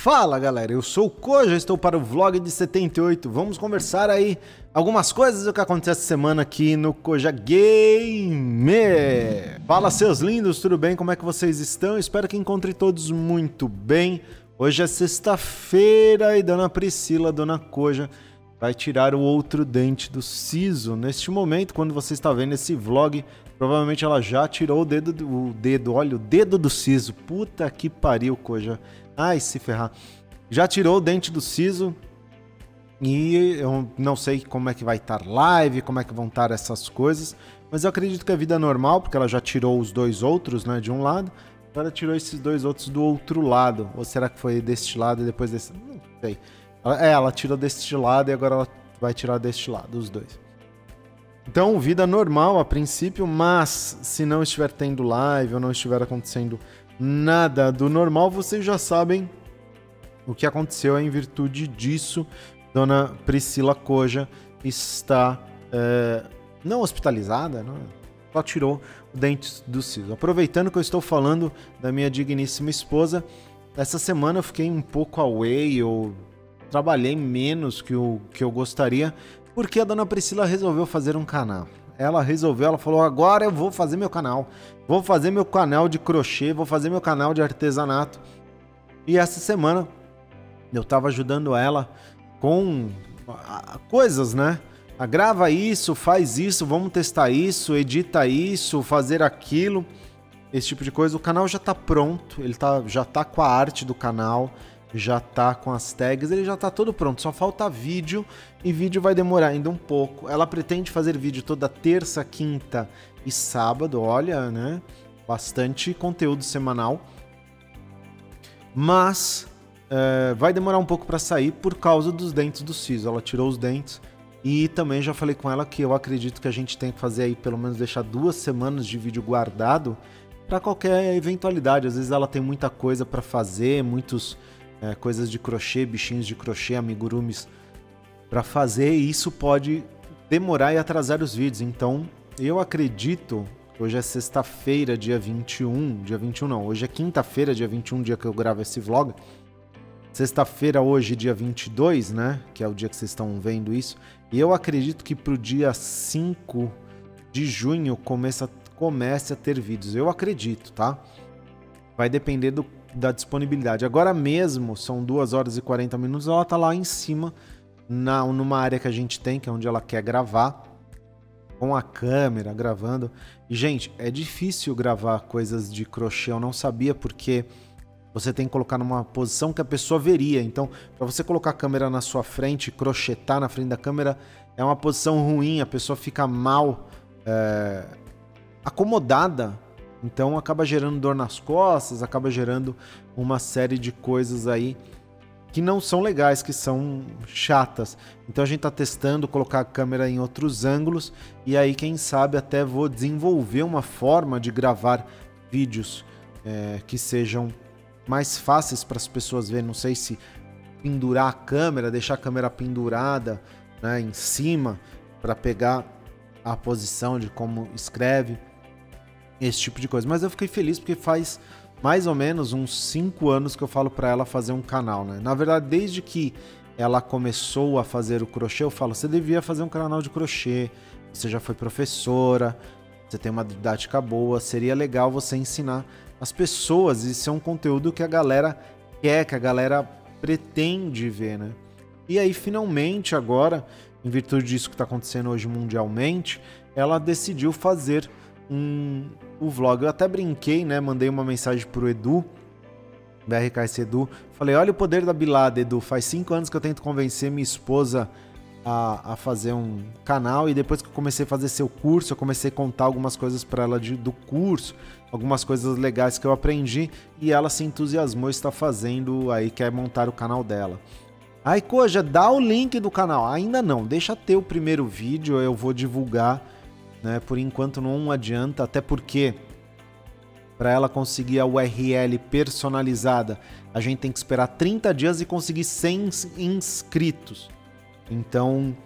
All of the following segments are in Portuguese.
Fala galera, eu sou o Koja, estou para o vlog de 78. Vamos conversar aí algumas coisas do que aconteceu essa semana aqui no Koja Game. Fala seus lindos, tudo bem? Como é que vocês estão? Espero que encontrem todos muito bem. Hoje é sexta-feira e Dona Priscila, Dona Koja, vai tirar o outro dente do siso. Neste momento, quando você está vendo esse vlog, provavelmente ela já tirou o dedo, do, o dedo, olha, o dedo do siso. Puta que pariu, Koja. Ai, se ferrar. Já tirou o dente do siso. E eu não sei como é que vai estar live, como é que vão estar essas coisas. Mas eu acredito que a vida é normal, porque ela já tirou os dois outros, né, de um lado. Agora tirou esses dois outros do outro lado. Ou será que foi deste lado e depois desse? Não sei. É, ela tirou deste lado e agora ela vai tirar deste lado, os dois. Então, vida normal a princípio, mas se não estiver tendo live ou não estiver acontecendo nada do normal, vocês já sabem o que aconteceu em virtude disso. Dona Priscila Koja está é, não hospitalizada, não, só tirou o dente do siso. Aproveitando que eu estou falando da minha digníssima esposa, essa semana eu fiquei um pouco away, eu trabalhei menos que o que eu gostaria, porque a dona Priscila resolveu fazer um canal ela resolveu, ela falou: agora eu vou fazer meu canal. Vou fazer meu canal de crochê, vou fazer meu canal de artesanato. E essa semana eu tava ajudando ela com coisas, né? Ah, grava isso, faz isso, vamos testar isso, edita isso, fazer aquilo, esse tipo de coisa. O canal já tá pronto, ele tá, já tá com a arte do canal já tá com as tags, ele já tá todo pronto, só falta vídeo e vídeo vai demorar ainda um pouco. Ela pretende fazer vídeo toda terça, quinta e sábado, olha, né? Bastante conteúdo semanal. Mas é, vai demorar um pouco para sair por causa dos dentes do siso. Ela tirou os dentes e também já falei com ela que eu acredito que a gente tem que fazer aí pelo menos deixar duas semanas de vídeo guardado para qualquer eventualidade. Às vezes ela tem muita coisa para fazer, muitos é, coisas de crochê, bichinhos de crochê, amigurumis para fazer e isso pode demorar e atrasar os vídeos. Então, eu acredito, hoje é sexta-feira, dia 21, dia 21 não, hoje é quinta-feira, dia 21, dia que eu gravo esse vlog. Sexta-feira hoje, dia 22, né, que é o dia que vocês estão vendo isso. E eu acredito que pro dia 5 de junho começa, comece a ter vídeos. Eu acredito, tá? Vai depender do da disponibilidade. Agora mesmo, são 2 horas e 40 minutos, ela tá lá em cima, na, numa área que a gente tem, que é onde ela quer gravar, com a câmera, gravando. E, gente, é difícil gravar coisas de crochê, eu não sabia porque você tem que colocar numa posição que a pessoa veria. Então, para você colocar a câmera na sua frente, crochetar na frente da câmera, é uma posição ruim, a pessoa fica mal é, acomodada então acaba gerando dor nas costas, acaba gerando uma série de coisas aí que não são legais, que são chatas. Então a gente está testando colocar a câmera em outros ângulos e aí quem sabe até vou desenvolver uma forma de gravar vídeos é, que sejam mais fáceis para as pessoas verem. Não sei se pendurar a câmera, deixar a câmera pendurada né, em cima para pegar a posição de como escreve esse tipo de coisa. Mas eu fiquei feliz porque faz mais ou menos uns 5 anos que eu falo para ela fazer um canal, né? Na verdade, desde que ela começou a fazer o crochê, eu falo: você devia fazer um canal de crochê, você já foi professora, você tem uma didática boa, seria legal você ensinar as pessoas. Isso é um conteúdo que a galera quer, que a galera pretende ver, né? E aí, finalmente, agora, em virtude disso que está acontecendo hoje mundialmente, ela decidiu fazer um, o vlog. Eu até brinquei, né? Mandei uma mensagem pro Edu, BRKS Edu. Falei, olha o poder da Bilada, Edu. Faz cinco anos que eu tento convencer minha esposa a, a, fazer um canal e depois que eu comecei a fazer seu curso, eu comecei a contar algumas coisas para ela de, do curso, algumas coisas legais que eu aprendi e ela se entusiasmou e está fazendo aí, quer montar o canal dela. Aí, Koja, dá o link do canal. Ainda não, deixa ter o primeiro vídeo, eu vou divulgar né? Por enquanto não adianta, até porque para ela conseguir a URL personalizada, a gente tem que esperar 30 dias e conseguir 100 inscritos. Então,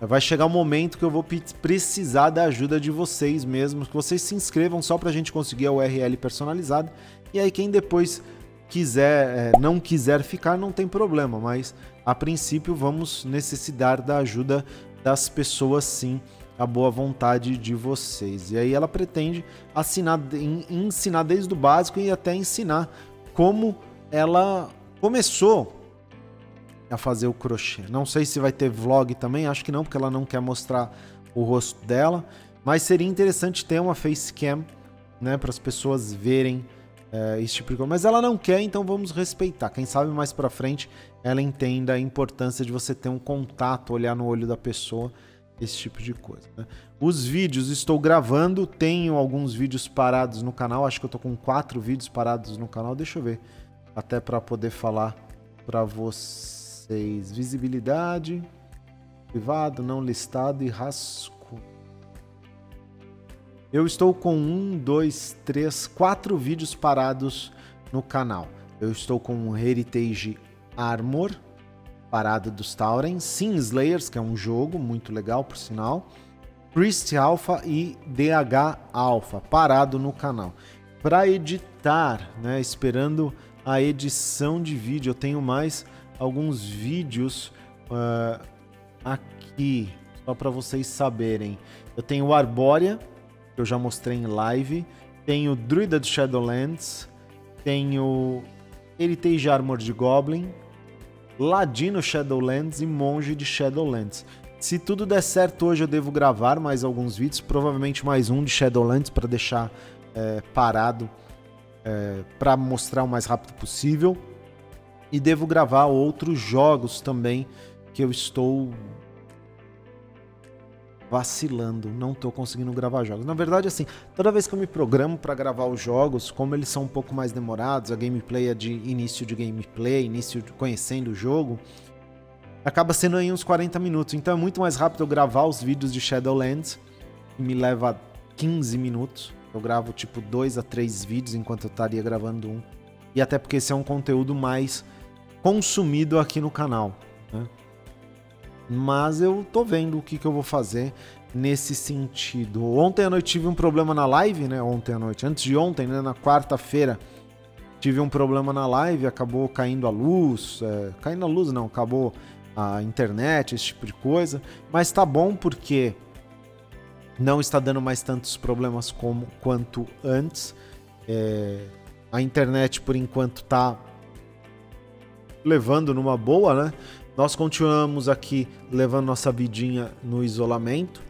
vai chegar um momento que eu vou precisar da ajuda de vocês mesmos, que vocês se inscrevam só para a gente conseguir a URL personalizada. E aí quem depois quiser, é, não quiser ficar, não tem problema, mas a princípio vamos necessitar da ajuda das pessoas sim, a boa vontade de vocês. E aí ela pretende assinar, ensinar desde o básico e até ensinar como ela começou a fazer o crochê. Não sei se vai ter vlog também, acho que não, porque ela não quer mostrar o rosto dela, mas seria interessante ter uma facecam, né, para as pessoas verem é, esse tipo de coisa. Mas ela não quer, então vamos respeitar. Quem sabe mais para frente ela entenda a importância de você ter um contato, olhar no olho da pessoa, esse tipo de coisa. Né? Os vídeos estou gravando, tenho alguns vídeos parados no canal, acho que eu tô com quatro vídeos parados no canal, deixa eu ver, até para poder falar para vocês. Visibilidade, privado, não listado e rascunho. Eu estou com um, dois, três, quatro vídeos parados no canal. Eu estou com um Heritage Armor, parada dos Tauren, Sim Slayers, que é um jogo muito legal, por sinal, Priest Alpha e DH Alpha, parado no canal. Para editar, né, esperando a edição de vídeo, eu tenho mais alguns vídeos uh, aqui, só para vocês saberem. Eu tenho o Arbórea, que eu já mostrei em live, tenho Druida de Shadowlands, tenho Heritage Armor de Goblin, Ladino Shadowlands e Monge de Shadowlands. Se tudo der certo hoje eu devo gravar mais alguns vídeos, provavelmente mais um de Shadowlands para deixar é, parado é, para mostrar o mais rápido possível. E devo gravar outros jogos também que eu estou vacilando, não estou conseguindo gravar jogos. Na verdade, assim, toda vez que eu me programo para gravar os jogos, como eles são um pouco mais demorados, a gameplay é de início de gameplay, início de conhecendo o jogo, acaba sendo aí uns 40 minutos. Então é muito mais rápido eu gravar os vídeos de Shadowlands, que me leva 15 minutos. Eu gravo tipo 2 a 3 vídeos enquanto eu estaria gravando um. E até porque esse é um conteúdo mais consumido aqui no canal. Né? Mas eu tô vendo o que, que eu vou fazer nesse sentido. Ontem à noite tive um problema na live, né? Ontem à noite, antes de ontem, né? Na quarta-feira, tive um problema na live, acabou caindo a luz, é, caindo a luz não, acabou a internet, esse tipo de coisa, mas tá bom porque não está dando mais tantos problemas como quanto antes. É, a internet por enquanto tá levando numa boa, né? Nós continuamos aqui levando nossa vidinha no isolamento.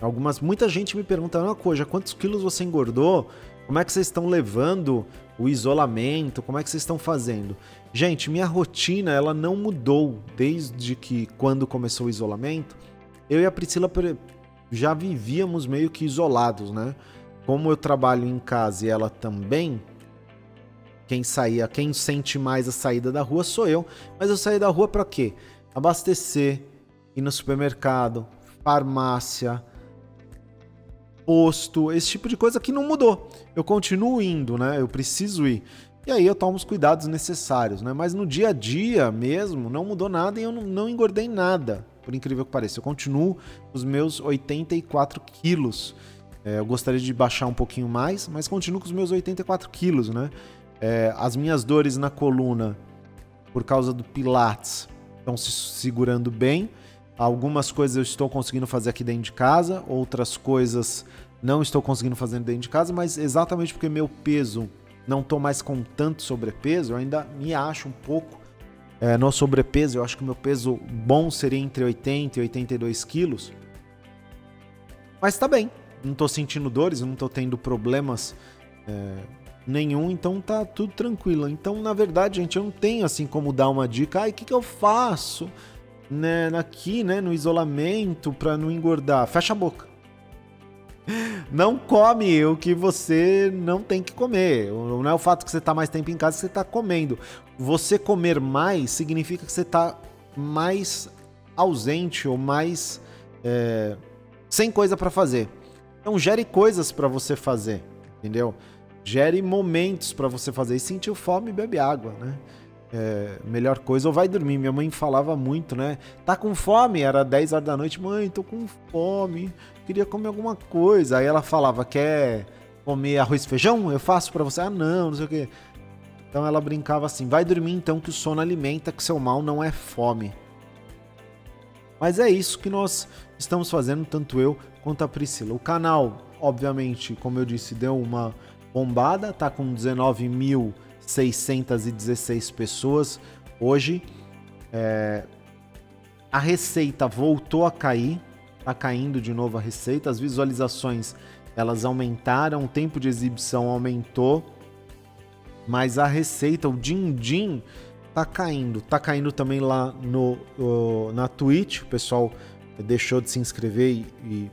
Algumas, muita gente me pergunta, uma coisa, quantos quilos você engordou? Como é que vocês estão levando o isolamento? Como é que vocês estão fazendo? Gente, minha rotina ela não mudou desde que quando começou o isolamento. Eu e a Priscila já vivíamos meio que isolados, né? Como eu trabalho em casa e ela também, quem saía, quem sente mais a saída da rua sou eu. Mas eu saí da rua para quê? Abastecer, ir no supermercado, farmácia, posto, esse tipo de coisa que não mudou. Eu continuo indo, né? Eu preciso ir. E aí eu tomo os cuidados necessários, né? Mas no dia a dia mesmo não mudou nada e eu não, engordei nada, por incrível que pareça. Eu continuo os meus 84 quilos. É, eu gostaria de baixar um pouquinho mais, mas continuo com os meus 84 quilos, né? É, as minhas dores na coluna, por causa do Pilates, estão se segurando bem. Algumas coisas eu estou conseguindo fazer aqui dentro de casa, outras coisas não estou conseguindo fazer dentro de casa, mas exatamente porque meu peso não estou mais com tanto sobrepeso, eu ainda me acho um pouco é, no sobrepeso. Eu acho que o meu peso bom seria entre 80 e 82 quilos. Mas tá bem, não estou sentindo dores, não estou tendo problemas é, nenhum, então tá tudo tranquilo. Então, na verdade, gente, eu não tenho assim como dar uma dica, ai, o que, que eu faço né, aqui, né, no isolamento para não engordar? Fecha a boca. Não come o que você não tem que comer. Não é o fato que você tá mais tempo em casa que você tá comendo. Você comer mais significa que você tá mais ausente ou mais é, sem coisa para fazer. Então gere coisas para você fazer, entendeu? Gere momentos para você fazer. E sentiu fome, bebe água, né? É, melhor coisa, ou vai dormir. Minha mãe falava muito, né? Tá com fome? Era 10 horas da noite. Mãe, tô com fome. Queria comer alguma coisa. Aí ela falava: Quer comer arroz e feijão? Eu faço para você. Ah, não, não sei o quê. Então ela brincava assim: vai dormir então que o sono alimenta, que seu mal não é fome. Mas é isso que nós estamos fazendo, tanto eu quanto a Priscila. O canal, obviamente, como eu disse, deu uma bombada, tá com 19.616 pessoas hoje. É... A receita voltou a cair, tá caindo de novo a receita, as visualizações elas aumentaram, o tempo de exibição aumentou, mas a receita, o din-din, tá caindo. Tá caindo também lá no, na Twitch, o pessoal deixou de se inscrever e, e,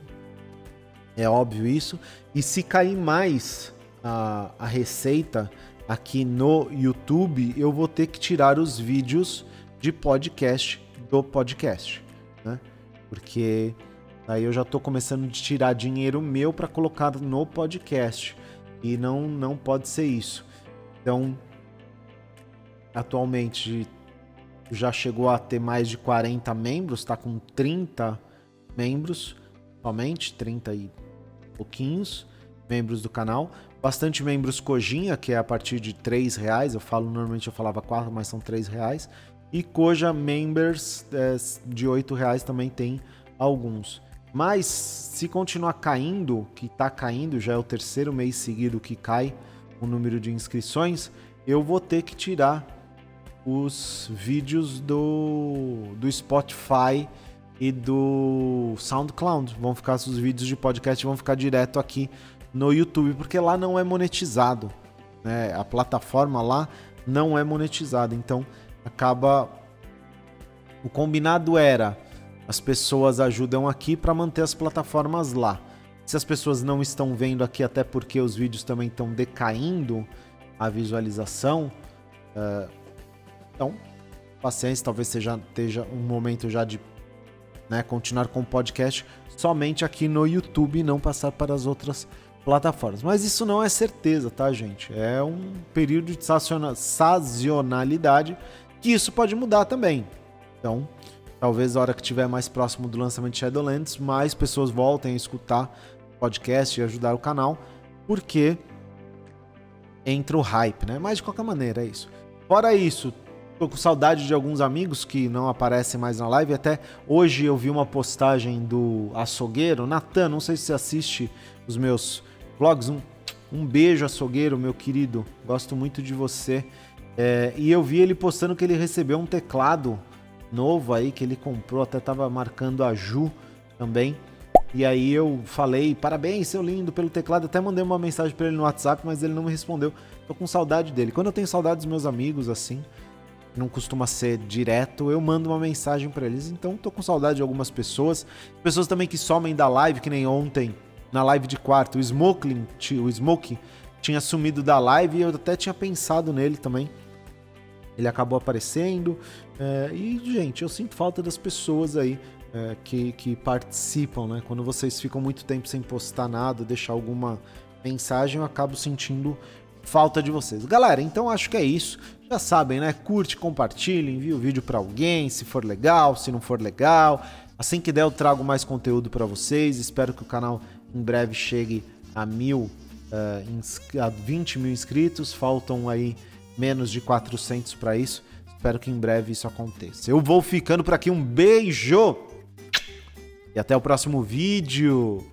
é óbvio isso. E se cair mais a, a receita aqui no YouTube, eu vou ter que tirar os vídeos de podcast do podcast, né? Porque Aí eu já estou começando a tirar dinheiro meu para colocar no podcast. E não, não pode ser isso. Então, atualmente já chegou a ter mais de 40 membros, está com 30 membros somente, 30 e pouquinhos membros do canal. Bastante membros Cojinha, que é a partir de 3 reais. Eu falo, normalmente eu falava 4, mas são 3 reais. E Koja Members é, de 8 reais também tem alguns. Mas se continuar caindo, que está caindo, já é o terceiro mês seguido que cai o número de inscrições, eu vou ter que tirar os vídeos do, do Spotify e do SoundCloud. Vão ficar os vídeos de podcast vão ficar direto aqui no YouTube, porque lá não é monetizado. Né? A plataforma lá não é monetizada. Então acaba. O combinado era as pessoas ajudam aqui para manter as plataformas lá. Se as pessoas não estão vendo aqui, até porque os vídeos também estão decaindo a visualização, uh, então paciência, talvez seja esteja um momento já de né, continuar com o podcast somente aqui no YouTube e não passar para as outras plataformas. Mas isso não é certeza, tá, gente? É um período de sazonalidade que isso pode mudar também. Então, Talvez a hora que estiver mais próximo do lançamento de Shadowlands, mais pessoas voltem a escutar o podcast e ajudar o canal, porque entra o hype, né? Mas de qualquer maneira, é isso. Fora isso, tô com saudade de alguns amigos que não aparecem mais na live. Até hoje eu vi uma postagem do açougueiro, Natan, não sei se você assiste os meus vlogs. Um, um beijo, açougueiro, meu querido. Gosto muito de você. É, e eu vi ele postando que ele recebeu um teclado novo aí que ele comprou, até tava marcando a Ju também. E aí eu falei, parabéns, seu lindo, pelo teclado. Até mandei uma mensagem para ele no WhatsApp, mas ele não me respondeu. Tô com saudade dele. Quando eu tenho saudade dos meus amigos, assim, não costuma ser direto, eu mando uma mensagem para eles. Então tô com saudade de algumas pessoas. Pessoas também que somem da live, que nem ontem, na live de quarto. O Smoking, o Smoke tinha sumido da live e eu até tinha pensado nele também. Ele acabou aparecendo. É, e, gente, eu sinto falta das pessoas aí é, que, que participam, né? Quando vocês ficam muito tempo sem postar nada, deixar alguma mensagem, eu acabo sentindo falta de vocês. Galera, então acho que é isso. Já sabem, né? Curte, compartilhe, envie o vídeo para alguém, se for legal, se não for legal. Assim que der, eu trago mais conteúdo para vocês. Espero que o canal em breve chegue a mil, uh, a 20 mil inscritos. Faltam aí menos de 400 para isso. Espero que em breve isso aconteça. Eu vou ficando por aqui. Um beijo! E até o próximo vídeo.